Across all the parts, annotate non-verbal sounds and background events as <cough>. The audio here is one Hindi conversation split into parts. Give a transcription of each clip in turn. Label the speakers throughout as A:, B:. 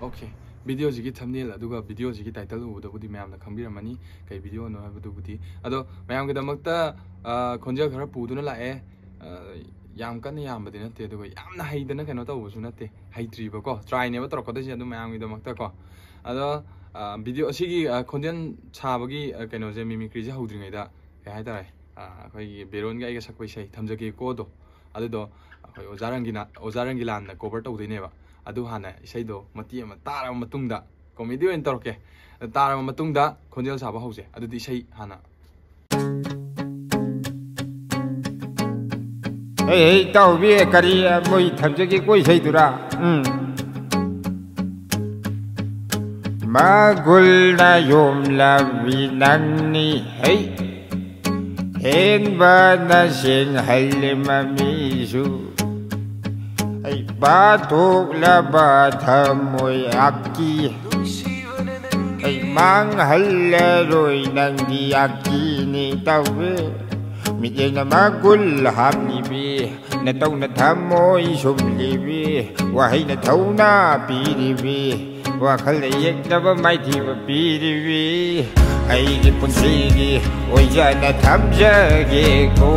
A: okay video ji gi thumbnail adu ga video ji gi title u da budi mayam na khangbira mani kai video no ha du budi ado mayam ga damak ta khonja khara pu du na la e yam kan yam badi na te du ga yam na hai da na kano ta u su na te hai tri ba ko try ne ba tro ko da ji adu mayam gi damak ta ko ado video asi gi content cha ba gi kano je mimicry je hau dringai da kai hai da rai ꯑꯩꯈꯣꯏꯒꯤ ꯕꯦꯔꯣꯟꯒ ꯑꯩꯒ ꯁꯛꯄ ꯏꯁꯩ ꯊꯝꯖꯒꯦ ꯀꯣꯗꯣ ꯑꯗꯨꯗꯣ ꯑꯩꯈꯣꯏ ꯑꯣꯖꯥ ꯔꯪꯒꯤꯅ ꯑꯣꯖꯥ ꯔꯪꯒꯤꯂꯥꯟꯅ ꯀꯣꯚꯔ ꯇꯧꯗꯣꯏꯅꯦꯕ ꯑꯗꯨ ꯍꯥꯟꯅ ꯏꯁꯩꯗꯣ ꯃꯇꯦꯛ ꯑꯃ ꯇꯥꯔꯕ ꯃꯇꯨꯡꯗ ꯀꯣꯃꯦꯗꯤ ꯑꯣꯏꯅ ꯇꯧꯔꯛꯀꯦ ꯇꯥꯔꯕ ꯃꯇꯨꯡꯗ ꯈꯣꯟꯖꯦꯜ ꯁꯥꯕ ꯍꯧꯁꯦ ꯑꯗꯨꯗꯤ ꯏꯁꯩ ꯍꯥꯟꯅ
B: ꯍꯦ ꯍꯦ ꯇꯥꯎꯕꯤ ꯀꯔꯤ ꯃꯣꯏ ꯊꯝꯖꯒꯦ ꯀꯣꯏ ꯏꯁꯩꯗꯨꯔꯥ ꯎꯝ ꯃꯒꯨꯜꯅ ꯌꯣꯝꯂꯕꯤ ꯅꯪꯅꯤ ꯍꯩ ꯍꯦꯟꯕꯅ ꯁꯦꯡꯍꯜꯂꯤ ꯃꯃꯤꯁꯨ ai ba thuộc là ba thờ mùi ác chi ai mang hal là rồi nàng đi ác chi nè tao về mi chơi nà má cul ham ni bi nà tao nà tham môi sum li bi wa hay nà thâu na pi li bi wa khal là yek nà ba mai thì ba pi li bi ai đi pun si đi ôi giờ nà tham giờ ghê cô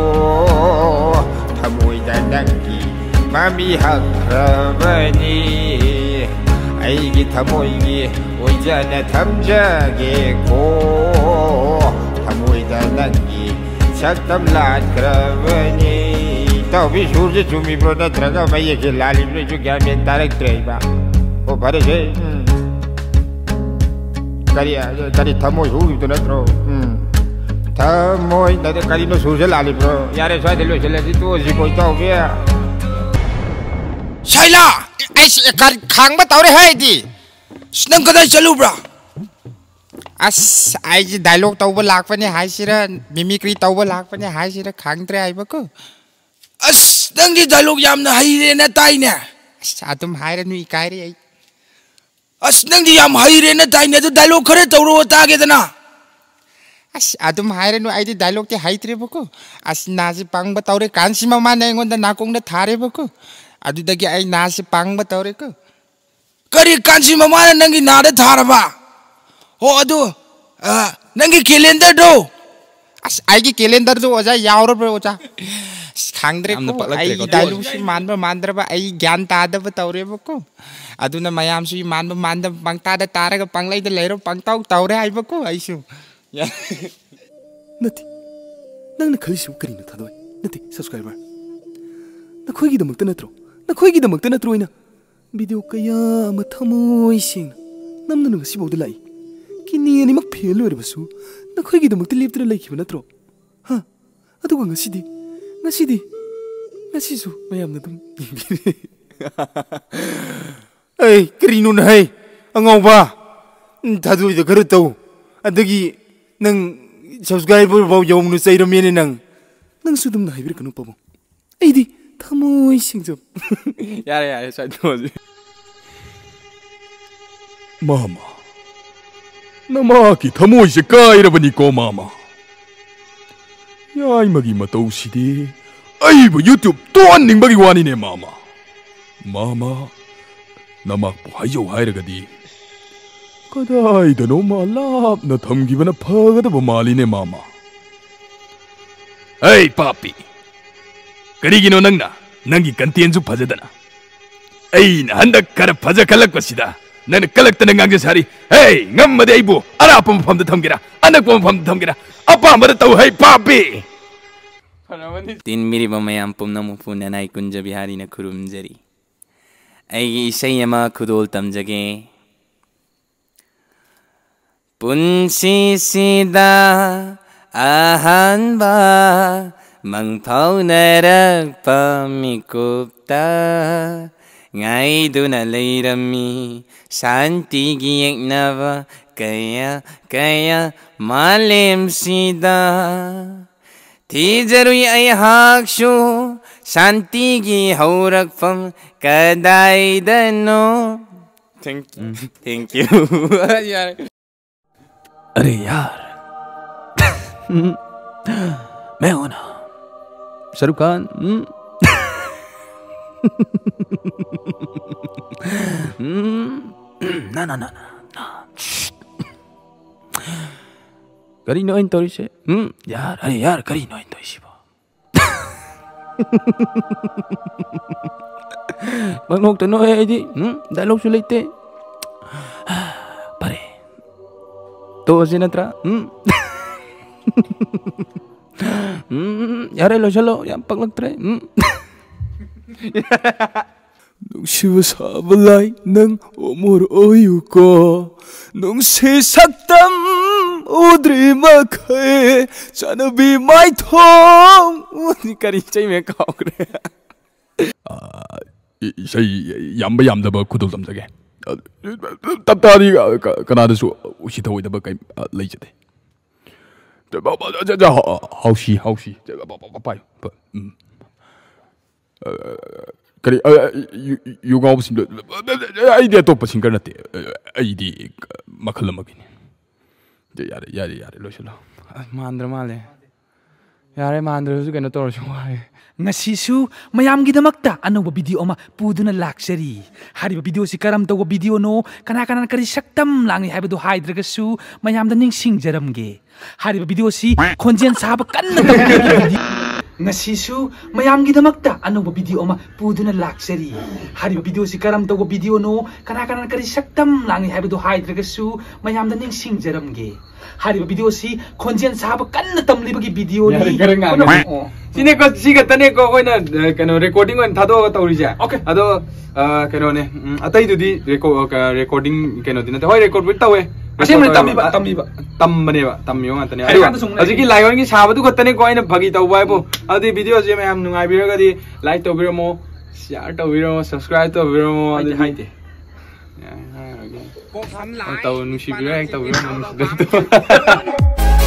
B: tham môi đã nang ký 맘이학러머니 아이기 타모이기 오이자나 탐자게고 타모이다 난기 샷담랏 그러머니 तभी सूर्य चुमी प्रो त्रगा मैं ये के जो क्या मैं तारक भरे जे करी हूँ तो करी नो सूर्य लाली प्रो यारे स्वाद लो चले जी जी कोई तो
C: शैला
B: खांग तौरे है
C: नंग चलूब्रा
B: अस डायलॉग तब लापने मिमिक्री तब लापने खांगे आईब
C: डायलॉग हईरे न डायलॉग खरे तौरो तागे
B: डायलॉग ते अस नाजी पांग तौरे कानसिमा माने गोंदा नाकोंग अदुदगी आई नासे पांगब तौरे को
C: करी कांसी ममा ने नंगी नादे थारबा हो अदु नंगी कैलेंडर दो
B: अस आई की कैलेंडर दो ओजा यावर पर ओजा खांगद्रे को आई डालू सी मानब मानद्रबा आई ज्ञान तादब तौरे बको अदुना मयाम सी मानब मानद पंगताद तारग पंगलाई दे लेरो पंगताउ तौरे आई बको आइसु
D: नथि नंग खलिसु करिनो थादोय नथि सब्सक्राइबर नखोइगी दमक त नत्रो ꯅꯈꯣꯏꯒꯤꯗꯃꯛꯇ ꯅꯠꯇ꯭ꯔꯣ ꯑꯩꯅ ꯚꯤꯗꯤꯑꯣ ꯀꯌꯥ ꯑꯃ ꯊꯃꯣꯏ ꯁꯦꯡꯅ ꯅꯝꯗꯅ ꯉꯁꯤꯐꯥꯎꯗ ꯂꯥꯛꯏ ꯀꯤꯅꯤ ꯑꯅꯤꯃꯛ ꯐꯦꯜ ꯑꯣꯏꯔꯕꯁꯨ ꯅꯈꯣꯏꯒꯤꯗꯃꯛꯇ ꯂꯦꯞꯇꯅ ꯂꯩꯈꯤꯕ ꯅꯠꯇ꯭ꯔꯣ ꯍꯥ ꯑꯗꯨꯒ ꯉꯁꯤꯗꯤ ꯉꯁꯤꯗꯤ ꯉꯁꯤꯁꯨ ꯃꯌꯥꯝꯅ ꯑꯗꯨꯝ ꯌꯦꯡꯕꯤꯔꯦ ꯑꯩ ꯀꯔꯤꯅꯣꯅ ꯍꯩ ꯑꯉꯥꯎꯕ ꯊꯥꯗꯣꯏꯗ ꯈꯔ ꯇꯧ ꯑꯗꯒꯤ ꯅꯪ ꯁꯕꯁꯀ꯭ꯔꯥꯏꯕꯔ ꯐꯥꯎ ꯌꯧꯅ ꯆꯩꯔꯝꯃꯦꯅꯦ ꯅꯪ ꯅꯪꯁꯨ ꯑꯗꯨꯝꯅ ꯍꯥꯏꯕꯤꯔꯛꯀꯅꯨ ꯄꯥꯕꯨꯡ ꯑꯩꯗꯤ Kamu singsup.
A: ja, ja, ja, schijnt wel.
E: Mama. Namaki thamoi se kairabani ko mama. Yai magi matau sidi. Ai bo YouTube tuan ning bagi wani ne mama. Mama. Namak bo hayo hairagadi. Kadaidano ma lap na thamgibana phagadaba mali ne mama. Hey papi. ꯀꯔꯤꯒꯤꯅꯣ ꯅꯪꯅ ನಂಗೆ ಕಂತಿಯಂಜು ಭಜದನ ಐ ನಂದ ಕರ ಭಜ ಕಲಕ್ ಬಸಿದ ನನ್ನ ಕಲಕ್ತನ ಗಾಂಜೆ ಸಾರಿ ಹೇ ನಮ್ಮದೆ ಐಬು ಅರಾಪ ಮಫಮ್ದ ಥಮ್ಗಿರ ಅನಕ್ ಮಫಮ್ದ ಥಮ್ಗಿರ ಅಪ್ಪ ಮದ ತೌ ಹೈ ಪಾಪಿ
F: ꯇꯤꯟꯃꯤꯔꯤꯕ ꯃꯌꯥꯝ ꯄꯨꯝꯅꯃꯛꯄꯨ ꯅꯅꯥꯏ ꯀꯨꯟꯖ ꯕꯤꯍꯥꯔꯤꯅ ꯈꯨꯔꯨꯝꯖꯔꯤ ꯑꯩꯒꯤ ꯏꯁꯩ ꯑꯃ ꯈꯨꯗꯣꯜ ꯇꯝꯖꯒꯦ ꯄꯨꯟꯁꯤꯁꯤꯗ ꯑꯍꯥꯟꯕ mừng pháo nè ra pa mi cụp ta Ngay đu nà lê ra mi sáng tí ghi ạc nà va kaya kaya ma lem si da thì giờ rồi ai hạc shu Shanti gi hậu rắc phẩm Kadai no. Thank you ừ. <laughs> Thank you यार
E: अरे यार मैं हूं ना
G: शाहरुख
E: खान
G: ના ના
E: ના ના
G: કરી નો
E: ઇન તોરી છે
D: હમ
G: યાર
E: અરે
G: યાર
E: કરી નો ઇન તોરી છે
G: બસ
E: નોક તો
G: નો હે
E: જી
G: હમ
E: ડાયલોગ શું લઈતે
G: પરે તો હશે નત્રા
D: હમ
E: 음,
G: 야렐로 셜로
E: 얌빵락드레 음. 농시우
D: 사블라이 능 오모르 어유고 농시
E: 삭담
D: 오드리
E: 마카에 자나비
D: 마이통 그러니까 진짜 이메카 그래
E: 아 이이 얌바 얌다바 구독 담자게 답답하니까 그나도 수 시도 오이다바 까 레이저데 对吧？这这好好戏好戏，这个拜拜拜拜拜，嗯，呃，跟你呃有有关不行的，一点都不行，跟那点呃一点没可能没给你，对呀的呀的呀的，老兄老，
A: 慢点慢点。ရဲမန္တရစုကနတော်ရှင်ဝါရ
H: ငစီစုမယမ်ကိဒမက်တာအနုဘဗီဒီယိုမပူဒနလက်ဆရီဟာဒီဗီဒီယိုစီကရမ်တောဗီဒီယိုနိုကနာကနန်ကရီစက်တမ်လန်ဟဲဘဒူဟိုင်ဒရကဆူမယမ်ဒနင်းစင်ဂျရမ်ဂေဟာဒီဗီဒီယိုစီခွန်ဂျန်စာဘကန်နတောဗီဒီယို मैम की दमक अनुब विडियो पुदन लाचरी हरब विडियो से करम तब विडियो नो कना कना करी सकतम लांगेद्रगू मैम सिंजरमगे हरब विडियो से खोजें साब कन्न तमलीब की विडियो
A: ꯁꯤꯅꯦꯀꯣ ꯁꯤ ꯈꯛꯇꯅꯦꯀꯣ ꯑꯩꯈꯣꯏꯅ ꯀꯩꯅꯣ ꯔꯦꯀꯣꯔꯗꯤꯡ ꯑꯣꯏꯅ ꯊꯥꯗꯣꯛꯑꯒ ꯇꯧꯔꯤꯁꯦ ꯑꯣꯀꯦ ꯑꯗꯣ ꯀꯩꯅꯣꯅꯦ ꯑꯇꯩꯗꯨꯗꯤ ꯔꯦꯀꯣꯔꯗꯤꯡ ꯀꯩꯅꯣꯗꯤ ꯅꯠꯇꯦ ꯍꯣꯏ ꯔꯦꯀꯣꯔꯗꯕꯨꯗꯤ ꯇꯧꯋꯦ ꯑꯁꯦꯡꯕꯅꯦ ꯇꯝꯃꯤꯕ
H: ꯇꯝꯃꯤꯕ
A: ꯇꯝꯕꯅꯦꯕ ꯇꯝꯃꯤꯕ ꯉꯥꯛꯇꯅꯦ ꯍꯧꯖꯤꯛꯀꯤ ꯂꯥꯏꯌꯣꯟꯒꯤ ꯁꯥꯕꯗꯨ ꯈꯛꯇꯅꯦꯀꯣ ꯑꯩꯅ ꯐꯥꯒꯤ ꯇꯧꯕ ꯍꯥꯏꯕꯨ ꯑꯗꯨꯗꯤ ꯚꯤꯗꯤꯑꯣꯁꯦ ꯃꯌꯥꯝ ꯅꯨꯡꯉꯥꯏꯕꯤꯔꯒꯗꯤ ꯂꯥꯏꯛ ꯇꯧꯕꯤꯔꯝꯃꯣ ꯁꯤꯌꯥꯔ ꯇꯧꯕꯤꯔꯝꯃꯣ ꯁꯕꯁꯀ꯭ꯔꯥꯏꯕ ꯇꯧꯕꯤꯔꯝꯃꯣ ꯑꯗꯨ ꯍꯥꯏꯗꯦ ꯇꯧ ꯅꯨꯡꯁꯤꯕꯤꯔ ꯍꯦꯛ ꯇꯧꯕꯤꯔꯝꯃꯣ ꯅꯨꯡꯁꯤꯕꯤꯔ